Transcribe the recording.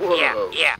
Yeah, yeah.